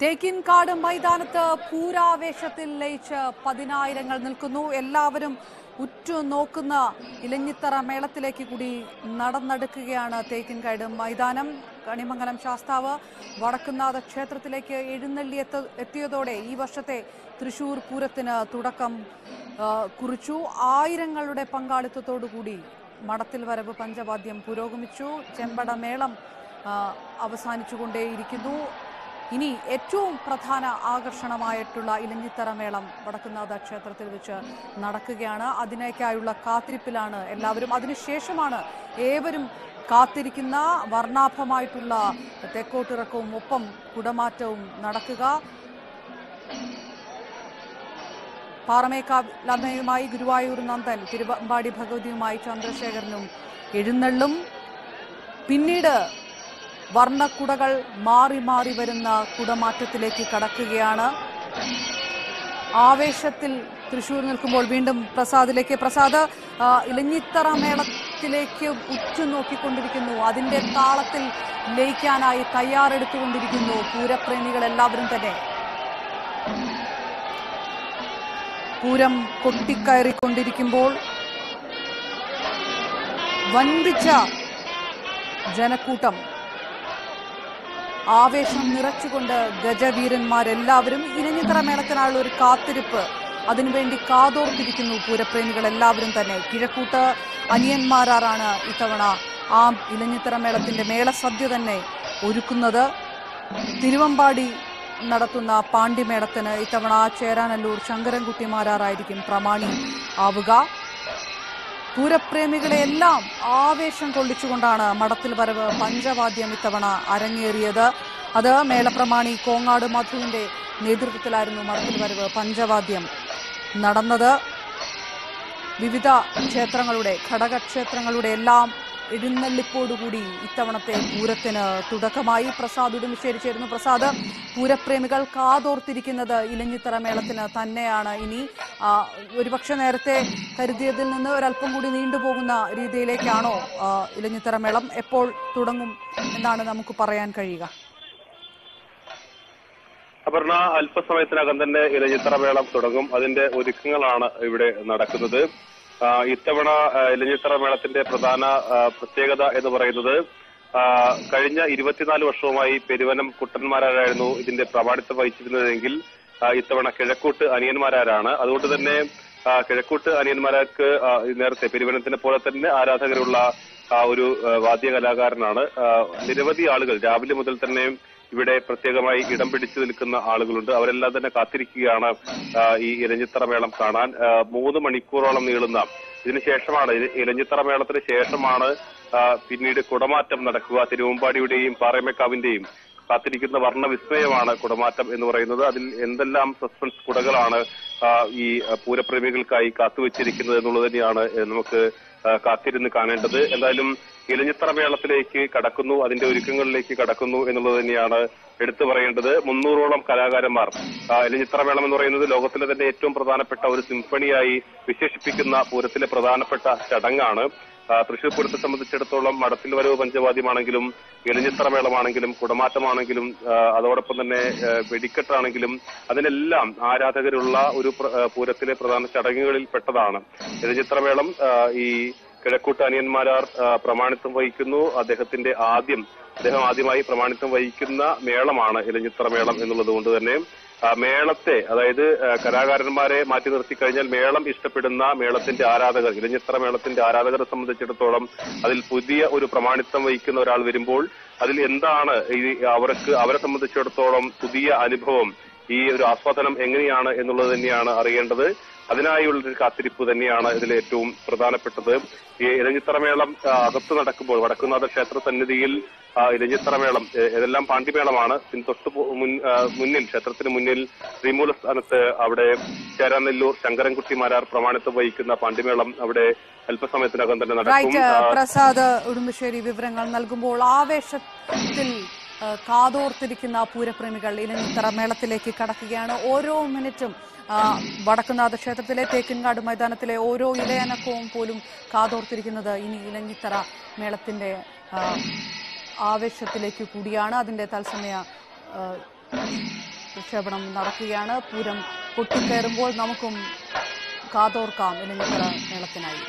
തേക്കിൻകാട് മൈതാനത്ത് പൂരാവേശത്തിൽ ലയിച്ച് പതിനായിരങ്ങൾ നിൽക്കുന്നു. എല്ലാവരും ഉറ്റുനോക്കുന്ന ഇലഞ്ഞിത്തറ മേളത്തിലേക്ക് കൂടി നടന്നെടുക്കുകയാണ് തേക്കിൻകാട് മൈതാനം. കണിമംഗലം ശാസ്താവ് വടക്കുന്നാഥ ക്ഷേത്രത്തിലേക്ക് എഴുന്നള്ളി എത്ത എത്തിയതോടെ ഈ വർഷത്തെ തൃശൂർ പൂരത്തിന് തുടക്കം കുറിച്ചു. ആയിരങ്ങളുടെ പങ്കാളിത്തത്തോടുകൂടി മടത്തിൽ വരവ് പഞ്ചവാദ്യം പുരോഗമിച്ചു. ചെമ്പട മേളം ആ, അവസാനിച്ചുകൊണ്ടേയിരിക്കുന്നു. ഇനി ഏറ്റവും പ്രധാന ആകർഷണമായിട്ടുള്ള ഇലഞ്ഞിത്തറ മേളം വടക്കുന്നാഥ ക്ഷേത്രത്തിൽ വെച്ച് നടക്കുകയാണ്. അതിനേക്കായുള്ള കാത്തിരിപ്പിലാണ് എല്ലാവരും. അതിനുശേഷമാണ് ഏവരും കാത്തിരിക്കുന്ന വർണാഭമായിട്ടുള്ള തെക്കോട്ടിറക്കവും ഒപ്പം കുടമാറ്റവും നടക്കുക. പാറമേക്കാലമ്മയുമായി ഗുരുവായൂർ നന്ദൻ തിരുവമ്പാടി ഭഗവതിയുമായി ചന്ദ്രശേഖരനും എഴുന്നള്ളും. പിന്നീട് വർണക്കുടകൾ മാറി മാറി വരുന്ന കുടമാറ്റത്തിലേക്ക് കടക്കുകയാണ്. ആവേശത്തിൽ തൃശൂർ നിൽക്കുമ്പോൾ വീണ്ടും പ്രസാദിലേക്ക്. പ്രസാദ് ഇലഞ്ഞിത്തറ മേളത്തിലേക്ക് ഉറ്റുനോക്കിക്കൊണ്ടിരിക്കുന്നു അതിന്റെ താളത്തിൽ ലയിക്കാനായി തയ്യാറെടുത്തുകൊണ്ടിരിക്കുന്നു പൂരപ്രേമികൾ എല്ലാവരും തന്നെ. പൂരം കൊട്ടിക്കയറിക്കൊണ്ടിരിക്കുമ്പോൾ വൻപിച്ച ജനക്കൂട്ടം ആവേശം നിറച്ചുകൊണ്ട് ഗജവീരന്മാരെല്ലാവരും ഇരഞ്ഞിത്തറ മേളത്തിനായുള്ള ഒരു കാത്തിരിപ്പ്. അതിനുവേണ്ടി കാതോർത്തിരിക്കുന്നു പൂരപ്രേമികൾ എല്ലാവരും തന്നെ. കിഴക്കൂട്ട് അനിയന്മാരാണ് ഇത്തവണ ആ ഇലഞ്ഞിത്തറ മേളത്തിന്റെ മേളസദ്യ തന്നെ ഒരുക്കുന്നത്. തിരുവമ്പാടി നടത്തുന്ന പാണ്ഡിമേളത്തിന് ഇത്തവണ ചേരാനല്ലൂർ ശങ്കരൻകുട്ടിമാരാറായിരിക്കും പ്രമാണി ആവുക. പൂരപ്രേമികളെ എല്ലാം ആവേശം കൊള്ളിച്ചുകൊണ്ടാണ് മടത്തിൽ വരവ് പഞ്ചവാദ്യം ഇത്തവണ അരങ്ങേറിയത്. അത് മേളപ്രമാണി കോങ്ങാട് മധുവിന്റെ നേതൃത്വത്തിലായിരുന്നു മടത്തിൽ വരവ് പഞ്ചവാദ്യം നടന്നത്. വിവിധ ക്ഷേത്രങ്ങളുടെ ഘടകക്ഷേത്രങ്ങളുടെ എല്ലാം എഴുന്നള്ളിപ്പോടുകൂടി ഇത്തവണത്തെ പൂരത്തിന് തുടക്കമായി പ്രസാദ് ഉടുമിശ്ശേരി ചേരുന്നു പ്രസാദ് പൂരപ്രേമികൾ കാതോർത്തിരിക്കുന്നത് ഇലഞ്ഞിത്തറ മേളത്തിന് തന്നെയാണ്. ഇനി ഒരുപക്ഷെ നേരത്തെ കരുതിയതിൽ നിന്ന് ഒരല്പം കൂടി നീണ്ടുപോകുന്ന രീതിയിലേക്കാണോ ഇലഞ്ഞിത്തറ മേളം എപ്പോൾ തുടങ്ങും എന്നാണ് നമുക്ക് പറയാൻ കഴിയുക. അപർണ അല്പസമയത്തിനകം തന്നെ ഇലഞ്ഞിത്തറ മേളം തുടങ്ങും. അതിന്റെ ഒരുക്കങ്ങളാണ് ഇവിടെ നടക്കുന്നത്. ഇത്തവണ ഇലഞ്ഞിത്തറ മേളത്തിന്റെ പ്രധാന പ്രത്യേകത എന്ന് പറയുന്നത് കഴിഞ്ഞ ഇരുപത്തിനാല് വർഷവുമായി പെരുവനം കുട്ടന്മാരായിരുന്നു ഇതിന്റെ പ്രമാണിത്വം വഹിച്ചിരുന്നതെങ്കിൽ ഇത്തവണ കിഴക്കൂട്ട് അനിയന്മാരാരാണ്. അതുകൊണ്ട് തന്നെ കിഴക്കൂട്ട് അനിയന്മാരാർക്ക് നേരത്തെ പെരുവനത്തിനെ പോലെ തന്നെ ആരാധകരുള്ള ഒരു വാദ്യ കലാകാരനാണ് നിരവധി ആളുകൾ രാവിലെ മുതൽ തന്നെ ഇവിടെ പ്രത്യേകമായി ഇടം പിടിച്ചു നിൽക്കുന്ന ആളുകളുണ്ട്. അവരെല്ലാം തന്നെ കാത്തിരിക്കുകയാണ് ഈ ഇലഞ്ഞിത്തറ മേളം കാണാൻ. മൂന്ന് മണിക്കൂറോളം നീളുന്ന ഇതിനുശേഷമാണ് ശേഷമാണ് ഇലഞ്ഞിത്തറ മേളത്തിന് ശേഷമാണ് പിന്നീട് കുടമാറ്റം നടക്കുക. തിരുവമ്പാടിയുടെയും പാറമേക്കാവിന്റെയും കാത്തിരിക്കുന്ന വർണവിസ്മയമാണ് കുടമാറ്റം എന്ന് പറയുന്നത്. അതിൽ എന്തെല്ലാം സസ്പെൻസ് കുടകളാണ് ഈ പൂരപ്രേമികൾക്കായി കാത്തുവച്ചിരിക്കുന്നത് എന്നുള്ളത് തന്നെയാണ് നമുക്ക് കാത്തിരുന്ന് കാണേണ്ടത്. എന്തായാലും ഇലഞ്ഞിത്തറ മേളത്തിലേക്ക് കടക്കുന്നു അതിന്റെ ഒരുക്കങ്ങളിലേക്ക് കടക്കുന്നു എന്നുള്ളത് തന്നെയാണ് എടുത്തു പറയേണ്ടത്. മുന്നൂറോളം കലാകാരന്മാർ ഇലഞ്ഞിത്തറ മേളം എന്ന് പറയുന്നത് ലോകത്തിലെ തന്നെ ഏറ്റവും പ്രധാനപ്പെട്ട ഒരു സിംഫണിയായി വിശേഷിപ്പിക്കുന്ന പൂരത്തിലെ പ്രധാനപ്പെട്ട ചടങ്ങാണ്. തൃശൂർ പൂരത്തെ സംബന്ധിച്ചിടത്തോളം മടത്തിൽ വരവ് പഞ്ചവാദ്യമാണെങ്കിലും ഇലഞ്ഞിത്തറ മേളമാണെങ്കിലും കുടമാറ്റമാണെങ്കിലും അതോടൊപ്പം തന്നെ വെടിക്കെട്ടാണെങ്കിലും അതിനെല്ലാം ആരാധകരുള്ള ഒരു പ്ര- പൂരത്തിലെ പ്രധാന ചടങ്ങുകളിൽ പെട്ടതാണ്. എലിഞ്ഞിത്രമേളം മേളം ഈ കിഴക്കൂട്ട് അനിയന്മാരാർ പ്രമാണിത്വം വഹിക്കുന്നു. അദ്ദേഹത്തിന്റെ ആദ്യം അദ്ദേഹം ആദ്യമായി പ്രമാണിത്വം വഹിക്കുന്ന മേളമാണ് ഇലഞ്ഞിത്തറ മേളം എന്നുള്ളത് കൊണ്ട് തന്നെ. മേളത്തെ അതായത് കലാകാരന്മാരെ മാറ്റി നിർത്തി കഴിഞ്ഞാൽ മേളം ഇഷ്ടപ്പെടുന്ന മേളത്തിന്റെ ആരാധകർ ഇലഞ്ഞിത്ര മേളത്തിന്റെ ആരാധകരെ സംബന്ധിച്ചിടത്തോളം അതിൽ പുതിയ ഒരു പ്രമാണിത്വം വഹിക്കുന്ന ഒരാൾ വരുമ്പോൾ അതിൽ എന്താണ് ഈ അവർക്ക് അവരെ സംബന്ധിച്ചിടത്തോളം പുതിയ അനുഭവം ഈ ഒരു ആസ്വാദനം എങ്ങനെയാണ് എന്നുള്ളത് തന്നെയാണ് അറിയേണ്ടത്. അതിനായുള്ള ഒരു കാത്തിരിപ്പ് തന്നെയാണ് ഇതിൽ ഏറ്റവും പ്രധാനപ്പെട്ടത്. ഈ ഇലഞ്ഞിത്തറമേളം അകത്ത് നടക്കുമ്പോൾ വടക്കുന്നാഥ ക്ഷേത്ര സന്നിധിയിൽ ഇലഞ്ഞിത്തറമേളം ഇലഞ്ഞിത്തറ ഇതെല്ലാം പാണ്ഡിമേളമാണ് പിന്നെ തൊട്ട് മുന്നിൽ ക്ഷേത്രത്തിന് മുന്നിൽ ശ്രീമൂല സ്ഥാനത്ത് അവിടെ ചേരാനെല്ലൂർ ശങ്കരൻകുട്ടി മാരാർ പ്രമാണിത്വം വഹിക്കുന്ന പാണ്ഡിമേളം അവിടെ അല്പസമയത്തിനകം തന്നെ നടക്കും. പ്രസാദ് ഉടുമ്പശ്ശേരി വിവരങ്ങൾ നൽകുമ്പോൾ ആവേശത്തിൽ കാതോർത്തിരിക്കുന്ന പൂരപ്രേമികൾ ഇലഞ്ഞിത്തറ മേളത്തിലേക്ക് കടക്കുകയാണ്. ഓരോ മിനിറ്റും വടക്കുന്നാഥ ക്ഷേത്രത്തിലെ തേക്കിൻകാട് മൈതാനത്തിലെ ഓരോ ഇലയനക്കവും പോലും കാതോർത്തിരിക്കുന്നത് ഇനി ഇലഞ്ഞിത്തറ മേളത്തിന്റെ ആവേശത്തിലേക്ക് കൂടിയാണ്. അതിന്റെ തത്സമയ പ്രക്ഷേപണം നടക്കുകയാണ്. പൂരം പൊട്ടിക്കയറുമ്പോൾ നമുക്കും കാതോർക്കാം ഇലഞ്ഞിത്തറ മേളത്തിനായി.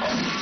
Thank you.